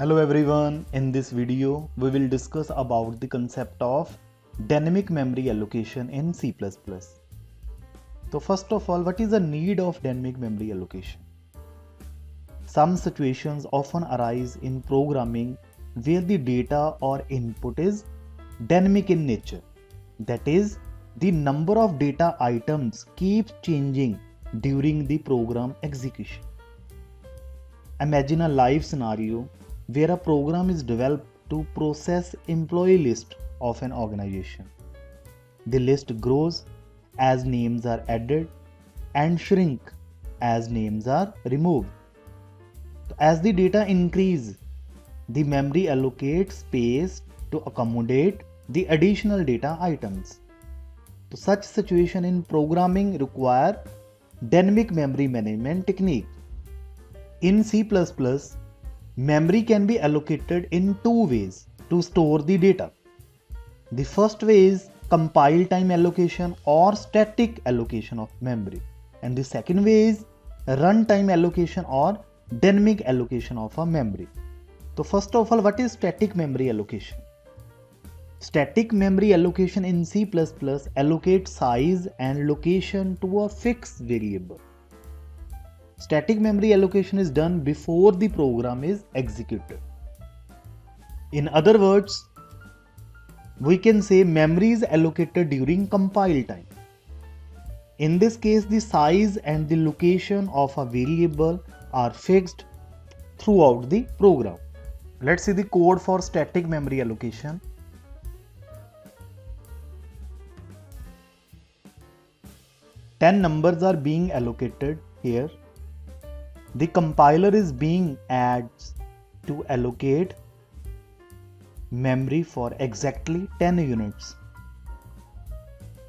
Hello everyone, in this video we will discuss about the concept of dynamic memory allocation in C++. So first of all, what is the need of dynamic memory allocation? Some situations often arise in programming where the data or input is dynamic in nature. That is, the number of data items keeps changing during the program execution. Imagine a live scenario where a program is developed to process employee list of an organization. The list grows as names are added and shrink as names are removed. As the data increase, the memory allocates space to accommodate the additional data items. So such situation in programming require dynamic memory management technique. In C++, Memory can be allocated in two ways to store the data. The first way is compile time allocation or static allocation of memory and the second way is runtime allocation or dynamic allocation of a memory. So first of all what is static memory allocation? Static memory allocation in C++ allocates size and location to a fixed variable. Static memory allocation is done before the program is executed. In other words, we can say memory is allocated during compile time. In this case, the size and the location of a variable are fixed throughout the program. Let's see the code for static memory allocation. Ten numbers are being allocated here the compiler is being asked to allocate memory for exactly 10 units.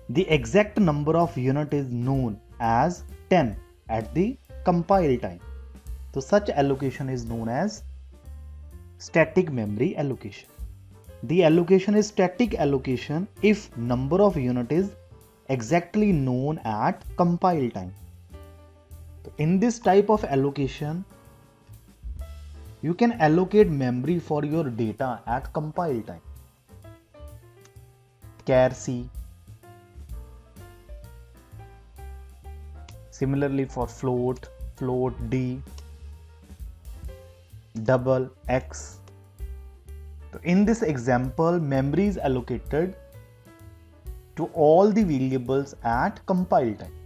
The exact number of unit is known as 10 at the compile time. So such allocation is known as static memory allocation. The allocation is static allocation if number of unit is exactly known at compile time in this type of allocation you can allocate memory for your data at compile time. Char c. Similarly for float float d. Double x. In this example memory is allocated to all the variables at compile time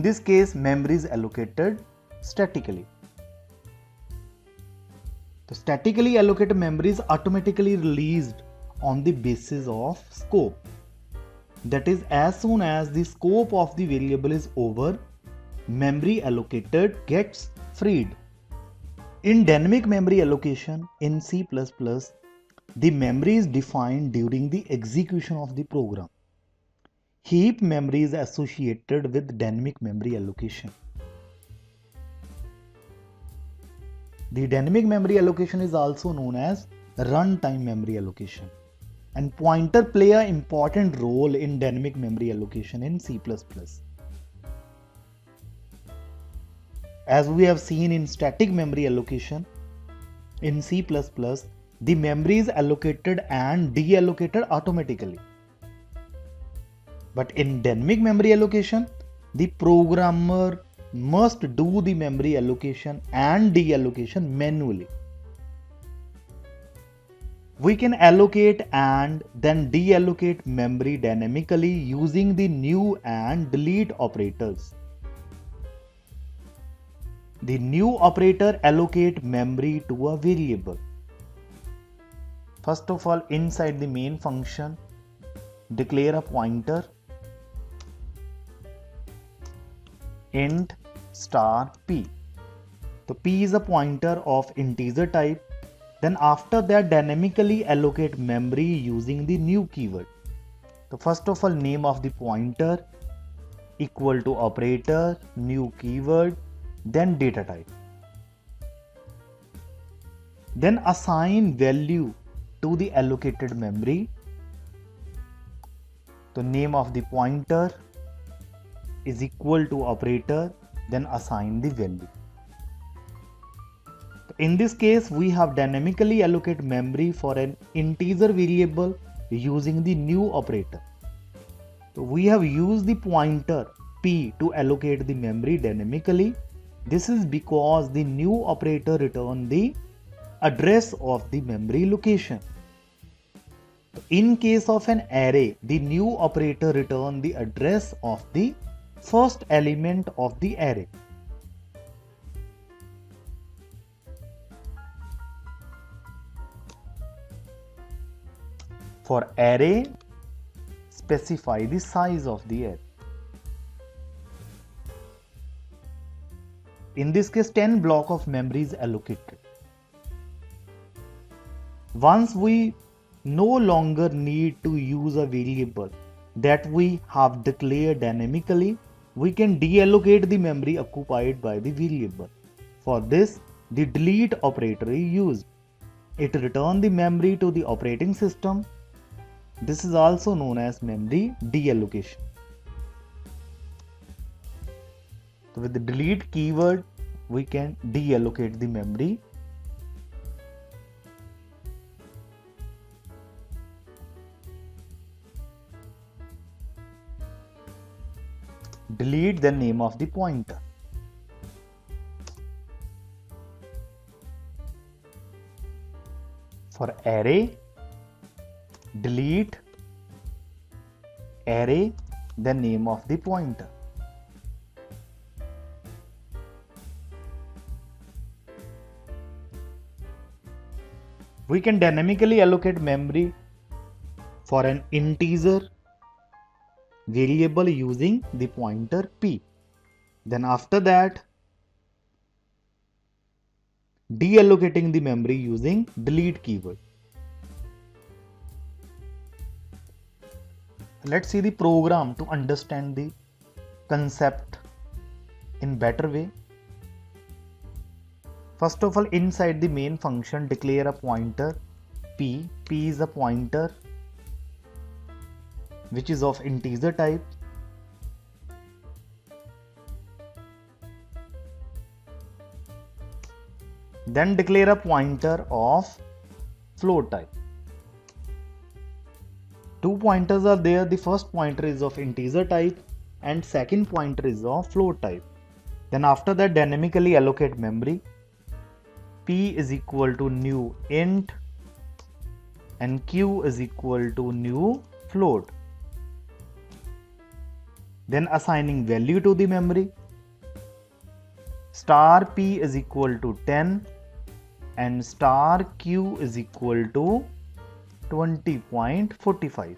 in this case, memory is allocated statically. The statically allocated memory is automatically released on the basis of scope. That is, as soon as the scope of the variable is over, memory allocated gets freed. In dynamic memory allocation in C++, the memory is defined during the execution of the program. Heap memory is associated with dynamic memory allocation. The dynamic memory allocation is also known as runtime memory allocation and pointer play an important role in dynamic memory allocation in C++. As we have seen in static memory allocation in C++, the memory is allocated and deallocated automatically. But in dynamic memory allocation, the programmer must do the memory allocation and deallocation manually. We can allocate and then deallocate memory dynamically using the new and delete operators. The new operator allocate memory to a variable. First of all, inside the main function, declare a pointer int star p. So p is a pointer of integer type. Then after that dynamically allocate memory using the new keyword. So first of all name of the pointer equal to operator new keyword then data type. Then assign value to the allocated memory the name of the pointer is equal to operator then assign the value. In this case we have dynamically allocate memory for an integer variable using the new operator. So we have used the pointer p to allocate the memory dynamically. This is because the new operator return the address of the memory location. In case of an array, the new operator return the address of the first element of the array. For array, specify the size of the array. In this case, 10 block of memory is allocated. Once we no longer need to use a variable that we have declared dynamically, we can deallocate the memory occupied by the variable. For this, the delete operator is used. It returns the memory to the operating system. This is also known as memory deallocation. So with the delete keyword, we can deallocate the memory delete the name of the pointer. For array, delete array the name of the pointer. We can dynamically allocate memory for an integer variable using the pointer p. Then after that, deallocating the memory using delete keyword. Let's see the program to understand the concept in better way. First of all, inside the main function, declare a pointer p. p is a pointer which is of integer type. Then declare a pointer of float type. Two pointers are there. The first pointer is of integer type and second pointer is of float type. Then after that dynamically allocate memory. P is equal to new int and q is equal to new float then assigning value to the memory. Star p is equal to 10 and star q is equal to 20.45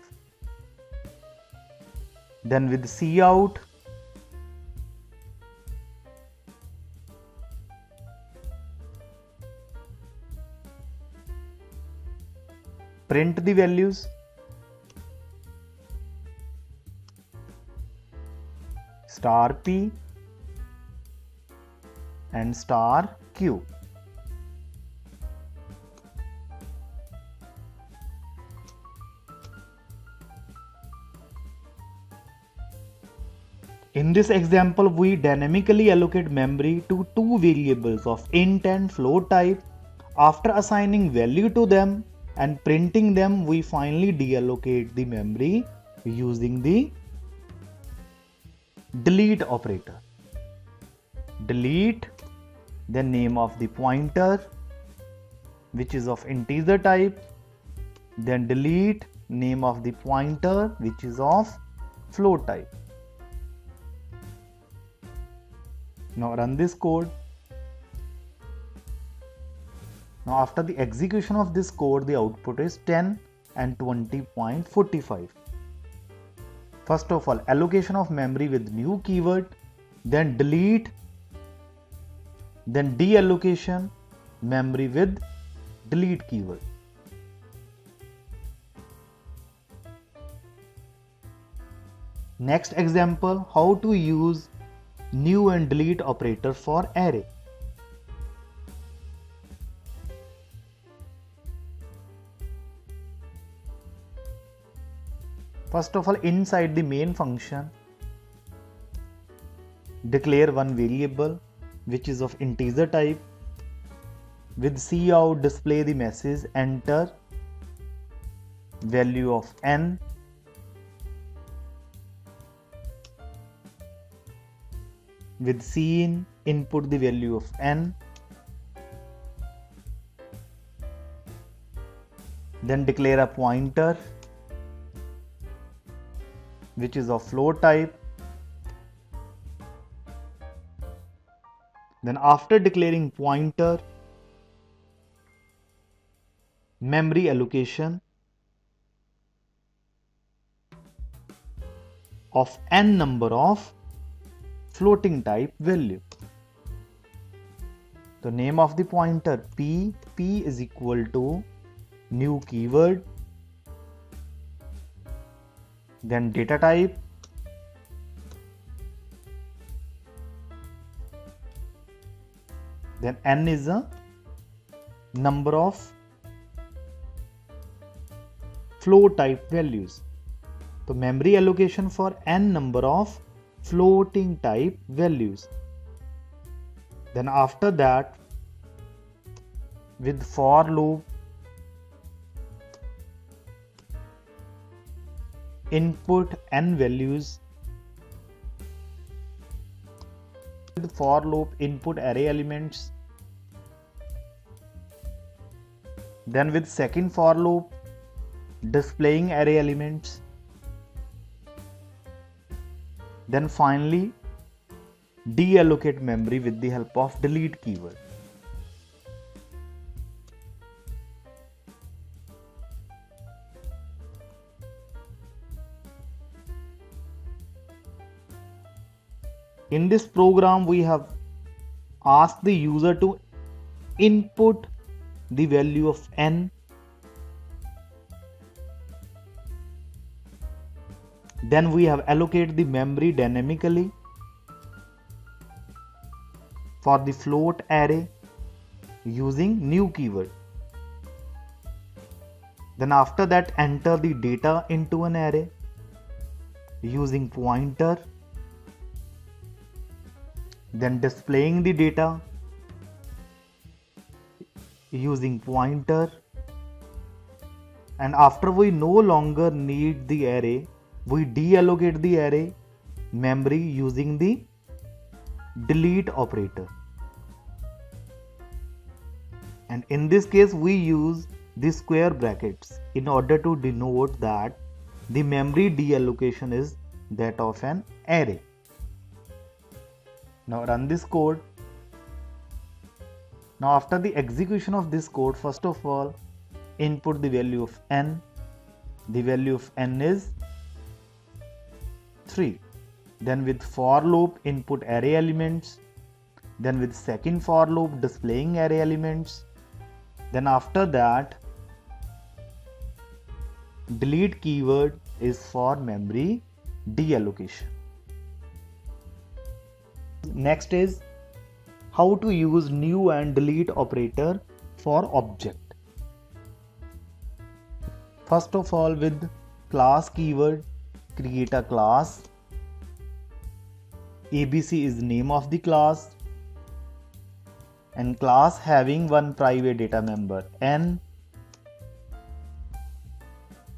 then with cout print the values star P and star Q. In this example, we dynamically allocate memory to two variables of int and float type. After assigning value to them and printing them, we finally deallocate the memory using the delete operator. Delete the name of the pointer which is of integer type. Then delete name of the pointer which is of float type. Now run this code. Now after the execution of this code the output is 10 and 20.45 First of all, allocation of memory with new keyword, then delete, then deallocation memory with delete keyword. Next example, how to use new and delete operator for array. First of all inside the main function declare one variable which is of integer type. With cout display the message enter. Value of n. With cin input the value of n. Then declare a pointer which is of float type then after declaring pointer memory allocation of n number of floating type value. The name of the pointer p, p is equal to new keyword, then data type, then n is a number of float type values. So memory allocation for n number of floating type values. Then after that with for loop input n values. With for loop input array elements. Then with second for loop displaying array elements. Then finally deallocate memory with the help of delete keyword in this program we have asked the user to input the value of n Then we have allocated the memory dynamically for the float array using new keyword. Then after that enter the data into an array using pointer. Then displaying the data using pointer and after we no longer need the array we deallocate the array memory using the delete operator. And in this case we use the square brackets in order to denote that the memory deallocation is that of an array now run this code. Now after the execution of this code first of all input the value of n. The value of n is 3 then with for loop input array elements. Then with second for loop displaying array elements. Then after that delete keyword is for memory deallocation next is how to use new and delete operator for object. First of all with class keyword create a class. Abc is name of the class. And class having one private data member. N.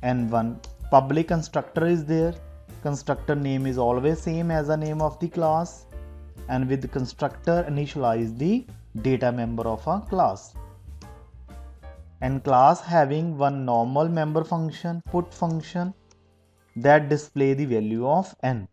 And one public constructor is there. Constructor name is always same as the name of the class and with the constructor initialize the data member of a class and class having one normal member function put function that display the value of n.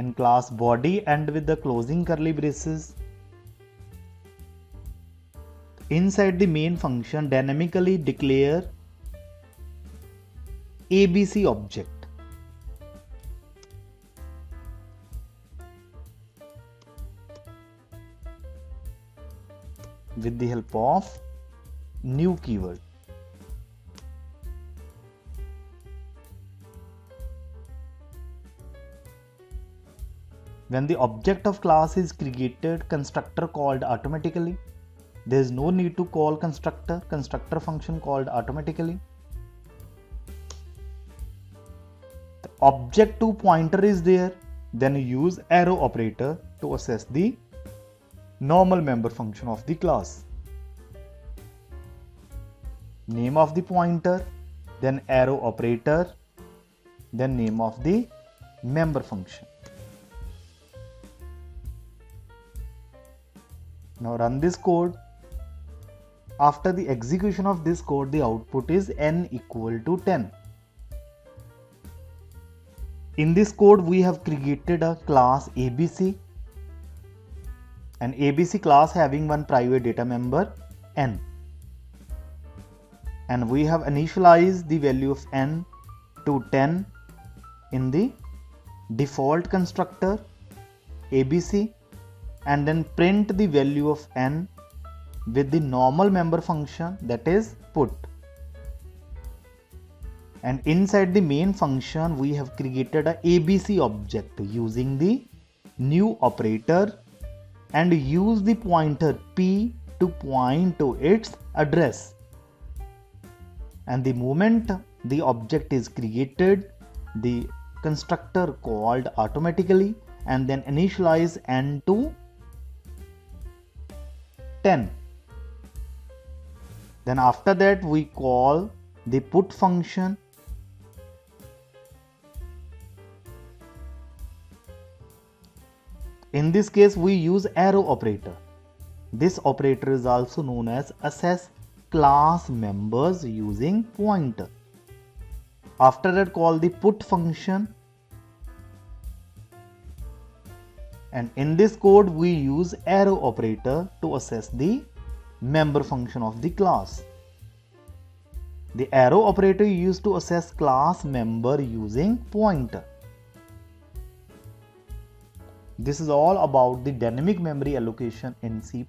and class body end with the closing curly braces. Inside the main function dynamically declare ABC object. with the help of new keyword. when the object of class is created constructor called automatically there is no need to call constructor. Constructor function called automatically. The object to pointer is there. Then use arrow operator to access the normal member function of the class. Name of the pointer then arrow operator then name of the member function. Now run this code after the execution of this code the output is n equal to 10 in this code we have created a class abc an abc class having one private data member n. And we have initialized the value of n to 10 in the default constructor abc and then print the value of n with the normal member function that is put. And inside the main function we have created a abc object using the new operator and use the pointer p to point to its address. And the moment the object is created the constructor called automatically and then initialize n to 10 then after that we call the put function. In this case we use arrow operator. This operator is also known as access class members using pointer. After that call the put function. And in this code we use arrow operator to access the member function of the class. The arrow operator used to access class member using pointer. This is all about the dynamic memory allocation in C++.